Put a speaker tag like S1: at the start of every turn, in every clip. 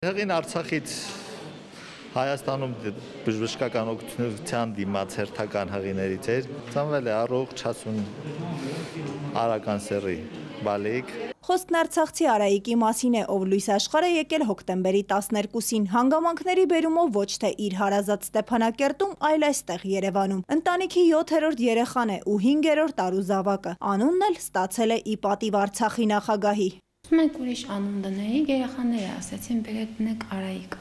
S1: Հեղին Արցախից Հայաստանում բժշկական օգնության դիմաց հերթական հղիներից էր, ծնվել է առողջ 60 արական սերի բալիկ։
S2: Խոսքն Արցախցի Արայիկի մասին է, ով լույս աշխարհ է եկել հոկտեմբերի 12-ին, հանգամանքների բերումով ոչ թե իր հարազատ Ստեփանակերտում, այլ այստեղ Երևանում։ Ընտանիքի 7-րդ երեխան է ու 5-րդ արուզավակը։ Անունն էլ ստացել է ի պատիվ Արցախի նախագահի։
S3: Մենք ուրիշ անուն դնեինք, երեխաները ասացին բերեք դնեք Արայիկ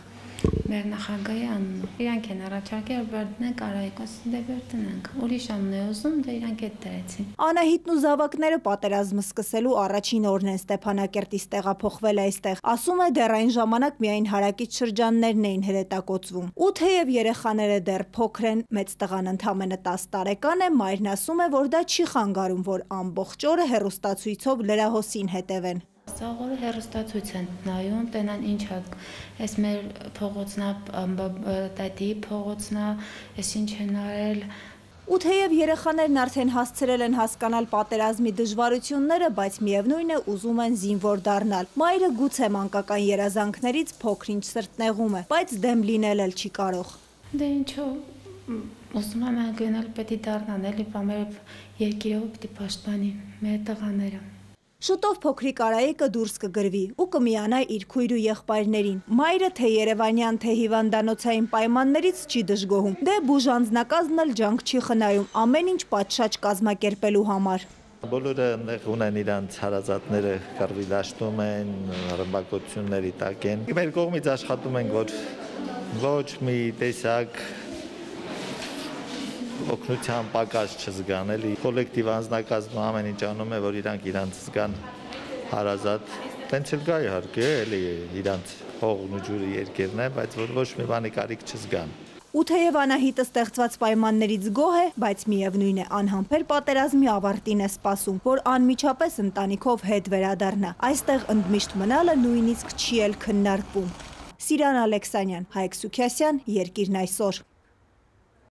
S3: մեր նախագահի անունը։ Իրանք են առաջարկել, որ դնենք Արայիկ, ասին դե բեր դնենք։ Ուրիշ անուն է ուզում, դե իրանք էլ դրեցին։
S2: Անահիտն ու զավակները պատերազմը սկսելու առաջին օրն են Ստեփանակերտից տեղափոխվել այստեղ։ Ասում է դեռ այն ժամանակ միայն հարակից շրջաններն էին հրետակոծվում։ Ու թեև երեխաները դեռ փոքր են, մեծ տղան ընդամենը 10 տարեկան է, մայրն ասում է, որ դա չի խանգարում, որ ամբողջ օրը հերոստացույցով լրահոսին հետևեն։
S3: Սաղորը հերոստացույց են նայում, տենան ինչ հա, այս մեր փողոցնա, տատի փողոցնա, այս ինչ են արել,
S2: Ու թեև երեխաներն արդեն հասցրել են հասկանալ պատերազմի դժվարությունները, բայց միևնույն է ուզում են զինվոր դառնալ։ Մայրը գուցե մանկական երազանքներից փոքրինչ սրտնեղում է, բայց դեմ լինել էլ չի կարող։
S3: Դե ինչու ուզում եմ գնալ պետք է դառնան, էլի բամերը երկիրով պետք է պաշտպանի մեր տղաները։
S2: Շուտով փոքրիկ Արայիկը դուրս կգրվի ու կմիանա իր քույր ու եղբայրներին։ Մայրը թե Երևանյան, թե հիվանդանոցային պայմաններից չի դժգոհում։ Դե բուժանձնակազմն էլ ջանք չի խնայում ամեն ինչ պատշաճ կազմակերպելու համար։
S1: Բոլորը այնտեղ ունեն իրանց հարազատները, կռվի դաշտում են, ռմբակոծությունների տակ են։ Մեր կողմից աշխատում ենք, որ ոչ մի տեսակ օգնության պակաս չզգան, էլի կոլեկտիվ անձնակազմը ամեն ինչ անում է, որ իրանք իրանց զգան հարազատ։ Տենց էլ կա իհարկե, էլի իրանց հողն ու ջուրը երկերն է, բայց որ ոչ մի բանի կարիք չզգան։
S2: Ու թեև Անահիտը ստեղծված պայմաններից գոհ է, բայց միևնույն է անհամբեր պատերազմի ավարտին է սպասում, որ անմիջապես ընտանիքով հետ վերադառնա։ Այստեղ ընդմիշտ մնալը նույնիսկ չի էլ քննարկվում։ Սիրան Ալեքսանյան, Հայկ Սուքյասյան, Երկիրն այսօր։